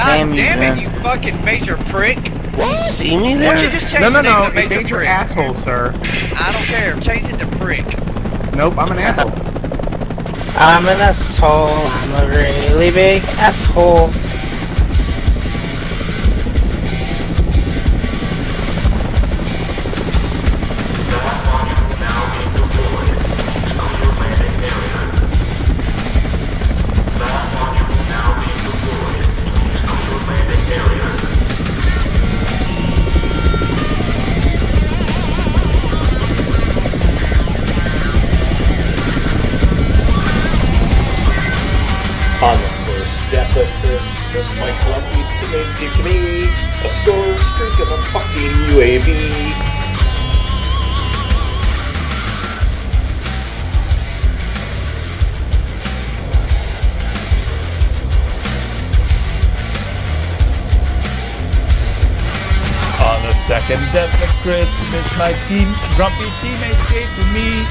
God damn, damn, you, it, you fucking major prick! What? You see me Why don't you just change No, no, the name no. to It's major major prick? asshole, sir. I don't care. Change it to prick. Nope, I'm an asshole. I'm an asshole. I'm a really big asshole. Death of Christmas, my grumpy teammates gave to me a score streak of a fucking UAV. On the second death of Christmas, my team, grumpy teammates gave to me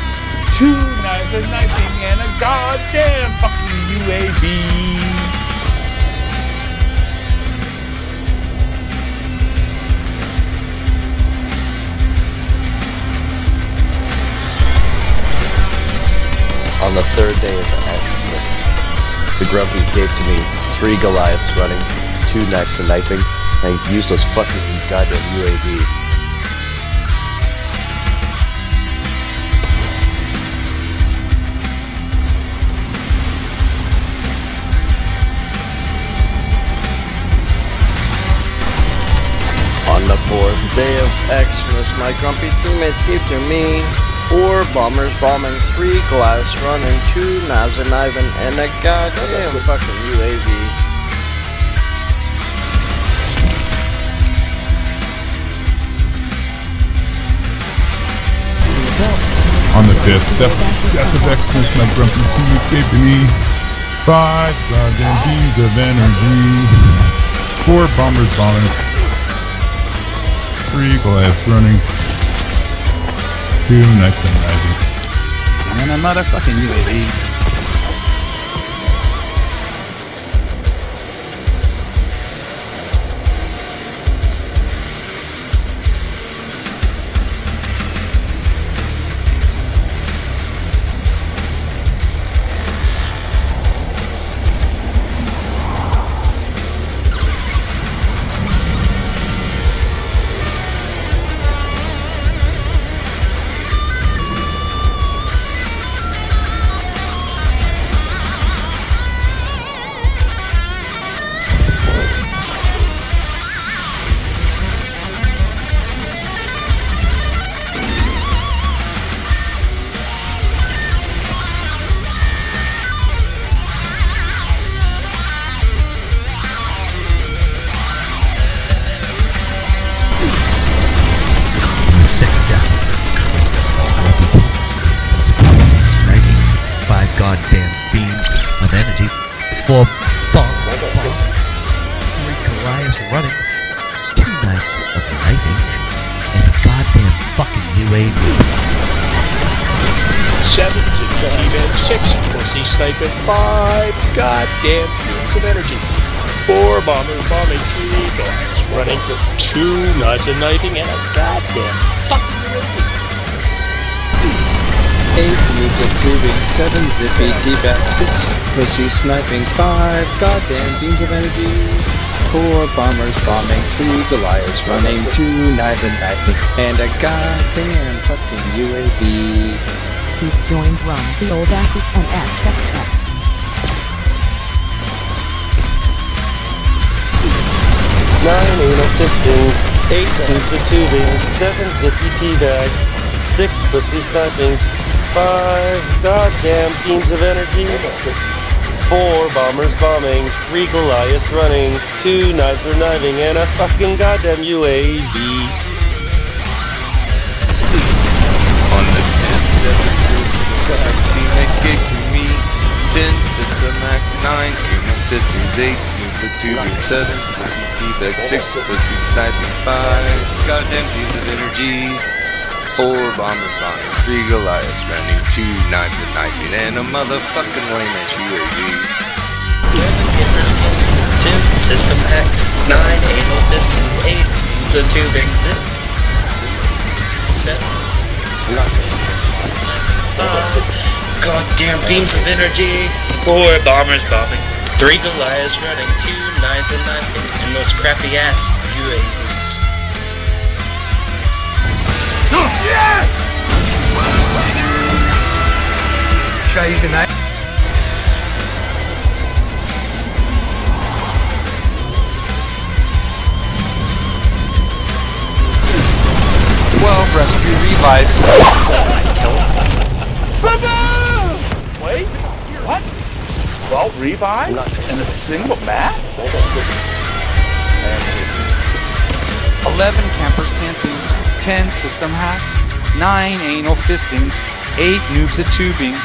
two knives, a knifing, and a goddamn fucking UAV. On the third day of the the Grumpies gave to me three Goliaths running, two knives and knifing, and useless fucking goddamn UAV. On the fourth day of Xmas, my grumpy teammates gave to me four bombers bombing, three glass running, two knives and kniving, and a goddamn fucking UAV. On the fifth death, death of Xmas, my grumpy gave to me. Five goddamn beams of energy, four bombers bombing, three glass running, and kniving. And a motherfucking UAV. Four bomb, bomb, three Goliaths running, two knives of knifing, and a goddamn fucking UAV. Seven to Taliban, six pussy sniping, five goddamn beams of energy. Four bombers bombing, three Goliaths running, two knives and knifing, and a goddamn fucking UAV. Eight nuclear tubing, seven zippy T-bat, six pussy sniping, five goddamn beams of energy, four bombers bombing, three Goliaths running, two knives and knifing, and a goddamn fucking UAV. Chief joined Rum, the old acid and XXX. Nine anal fifteen, eight tens of tubing, seven zippy tea bags, six pussy sniping, five goddamn beams of energy, four bombers bombing, three Goliaths running, two knives are kniving, and a fucking goddamn UAV. On the 10th death of Christmas, five teammates gave to me 10 System Max 9, human pistons 8, beams of tubing 7, flippy T-bag 6, pussy sniping 5, goddamn beams of energy, 4 bombers bombing, 3 Goliaths running, 2 knives and knifing, and a motherfucking lame ass UAV. Two, System X. Nine, Anal Fisting. Eight, the tubing. Zip. Seven. Five. Goddamn beams of energy. Four bombers bombing. Three Goliaths running. Two knives and knifing. And those crappy ass UAVs. Should I use the knife? Twelve rescue revives. Wait, what? Well, revive in a single match? Eleven campers camping. Ten system hacks. Nine anal fistings. Eight noobs at tubing.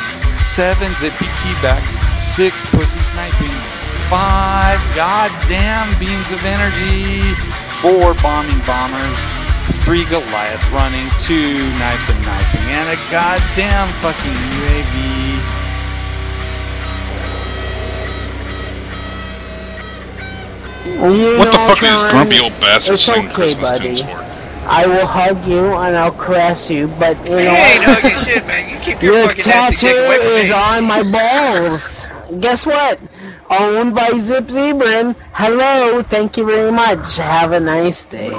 Seven zippy teabags. Six pussy sniping. Five goddamn beams of energy. Four bombing bombers. Three Goliaths running. Two knives and knifing. And a goddamn fucking UAV. You What the fuck is these grumpy old bastard It's singing okay, Christmas buddy. I will hug you and I'll caress you, but you know You ain't what? hugging shit, man. You keep your, Your fucking tattoo away from is me. on my balls. Guess what? Owned by Zip Zebrin. Hello, thank you very much. Have a nice day.